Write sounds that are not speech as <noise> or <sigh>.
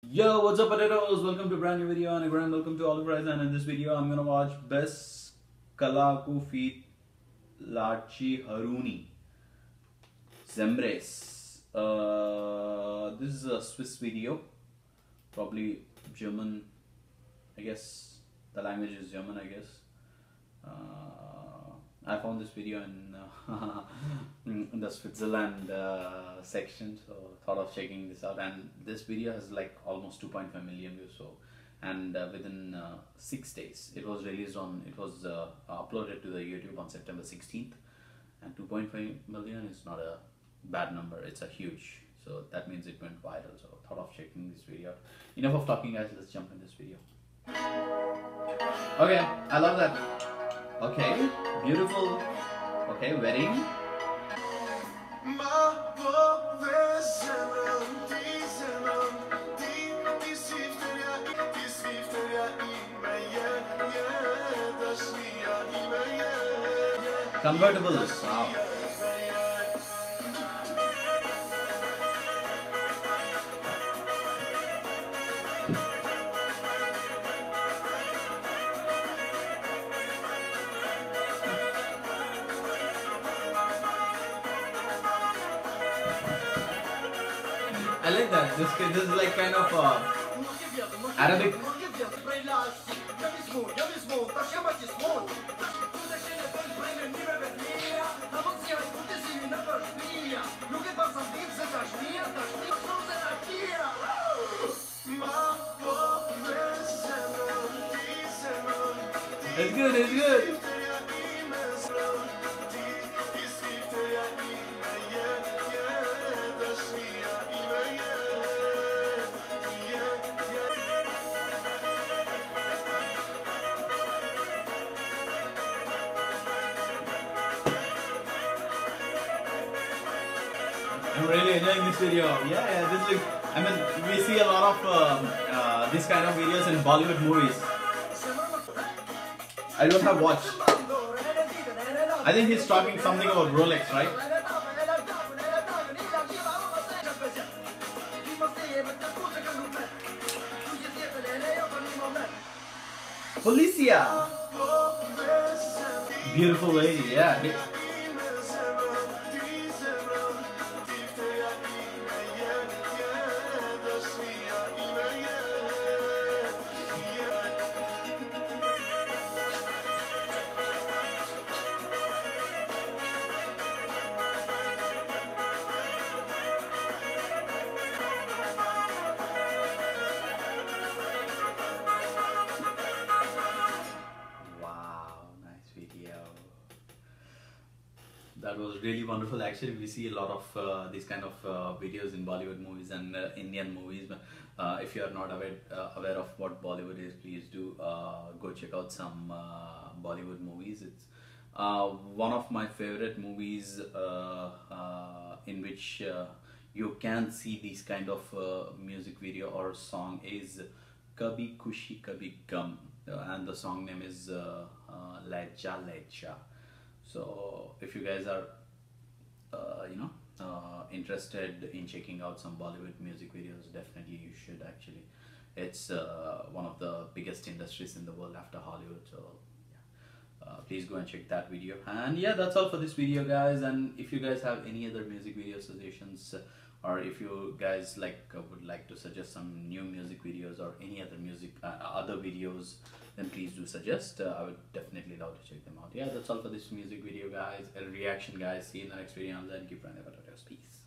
Yo, what's up potatoes? Welcome to brand new video and a grand welcome to you guys and in this video I'm gonna watch Best Kallaku feat Lachi Haruni Zembres. Uh, this is a Swiss video, probably German, I guess the language is German I guess. Uh, I found this video in, uh, <laughs> in the Switzerland uh, section, so thought of checking this out. And this video has like almost 2.5 million views. So, and uh, within uh, six days, it was released on, it was uh, uploaded to the YouTube on September 16th. And 2.5 million is not a bad number. It's a huge. So that means it went viral. So thought of checking this video out. Enough of talking, guys. Let's jump in this video. Okay, I love that. Okay, beautiful. Okay, wedding. Convertibles. Wow. I like that. This this is like kind of uh, Arabic. It's good. It's good. I'm <laughs> really enjoying this video. Yeah, yeah, this. I mean, we see a lot of um, uh, this kind of videos in Bollywood movies. I don't have watch. I think he's talking something about Rolex, right? Felicia! Beautiful lady, yeah. That was really wonderful. Actually, we see a lot of uh, these kind of uh, videos in Bollywood movies and uh, Indian movies. Uh, if you are not aware, uh, aware of what Bollywood is, please do uh, go check out some Bollywood movies. It's one of my favorite movies in which you can see these kind of music video or song is Kabhi Khushi Kabhi Gham, and the song name is uh, Lecha Lecha. So if you guys are, uh, you know, uh, interested in checking out some Bollywood music videos, definitely you should actually. It's uh, one of the biggest industries in the world after Hollywood. So yeah, uh, please go and check that video. And yeah, that's all for this video, guys. And if you guys have any other music video suggestions, or if you guys like uh, would like to suggest some new music videos or any other music uh, other videos, then please do suggest. Uh, I would definitely love to check them out. Yeah, that's all for this music video, guys. A reaction, guys. See you in the next video. And keep running about Peace.